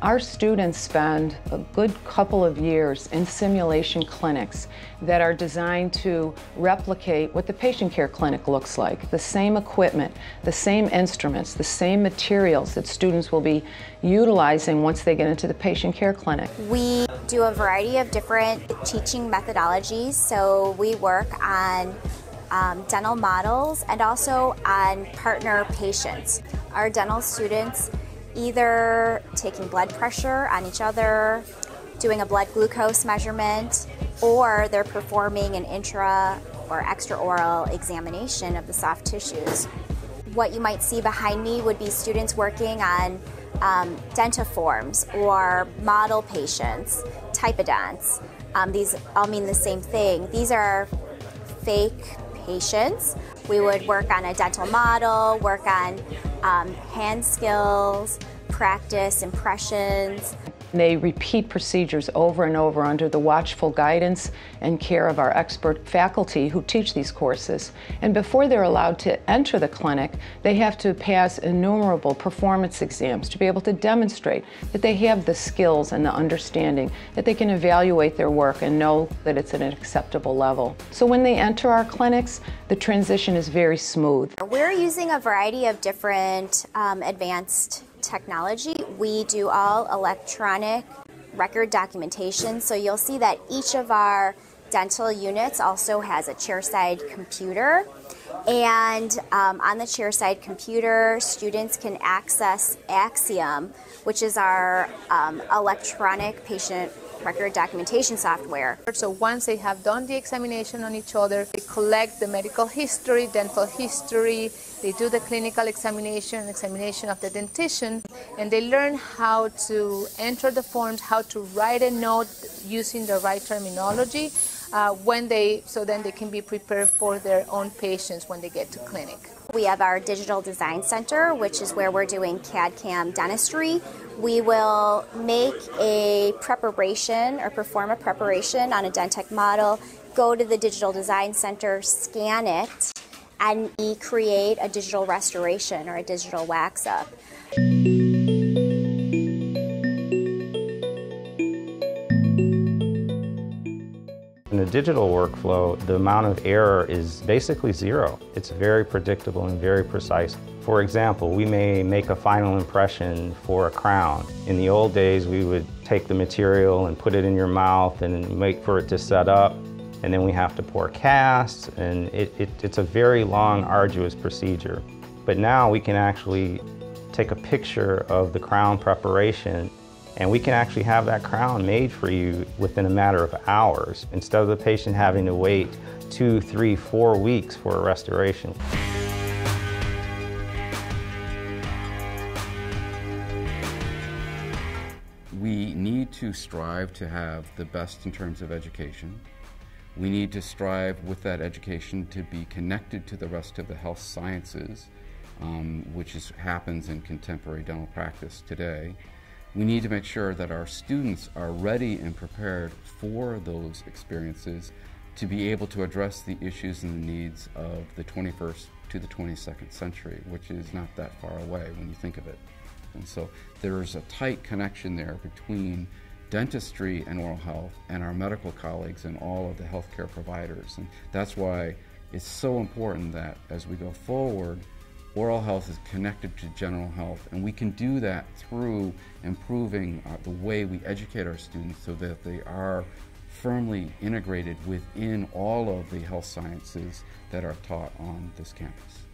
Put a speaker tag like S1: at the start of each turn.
S1: Our students spend a good couple of years in simulation clinics that are designed to replicate what the patient care clinic looks like. The same equipment, the same instruments, the same materials that students will be utilizing once they get into the patient care clinic.
S2: We do a variety of different teaching methodologies. So we work on um, dental models and also on partner patients. Our dental students either taking blood pressure on each other, doing a blood glucose measurement, or they're performing an intra or extraoral examination of the soft tissues. What you might see behind me would be students working on um, dentoforms or model patients, typodonts. Um, these all mean the same thing. These are fake patients. We would work on a dental model, work on um, hand skills, practice impressions.
S1: They repeat procedures over and over under the watchful guidance and care of our expert faculty who teach these courses. And before they're allowed to enter the clinic, they have to pass innumerable performance exams to be able to demonstrate that they have the skills and the understanding, that they can evaluate their work and know that it's at an acceptable level. So when they enter our clinics, the transition is very smooth.
S2: We're using a variety of different um, advanced technology. We do all electronic record documentation, so you'll see that each of our dental units also has a chairside computer. And um, on the chairside computer, students can access axiUm, which is our um, electronic patient record documentation software.
S3: So once they have done the examination on each other, they collect the medical history, dental history, they do the clinical examination, examination of the dentition, and they learn how to enter the forms, how to write a note using the right terminology uh, when they, so then they can be prepared for their own patients when they get to clinic.
S2: We have our digital design center, which is where we're doing CAD CAM dentistry. We will make a preparation or perform a preparation on a Dentec model, go to the digital design center, scan it, and we create a digital restoration or a digital wax up.
S4: Digital workflow, the amount of error is basically zero. It's very predictable and very precise. For example, we may make a final impression for a crown. In the old days, we would take the material and put it in your mouth and wait for it to set up. And then we have to pour casts, and it, it, it's a very long, arduous procedure. But now we can actually take a picture of the crown preparation and we can actually have that crown made for you within a matter of hours instead of the patient having to wait two, three, four weeks for a restoration.
S5: We need to strive to have the best in terms of education. We need to strive with that education to be connected to the rest of the health sciences, um, which is, happens in contemporary dental practice today we need to make sure that our students are ready and prepared for those experiences to be able to address the issues and the needs of the 21st to the 22nd century, which is not that far away when you think of it. And so there's a tight connection there between dentistry and oral health and our medical colleagues and all of the healthcare providers. And that's why it's so important that as we go forward, oral health is connected to general health, and we can do that through improving uh, the way we educate our students so that they are firmly integrated within all of the health sciences that are taught on this campus.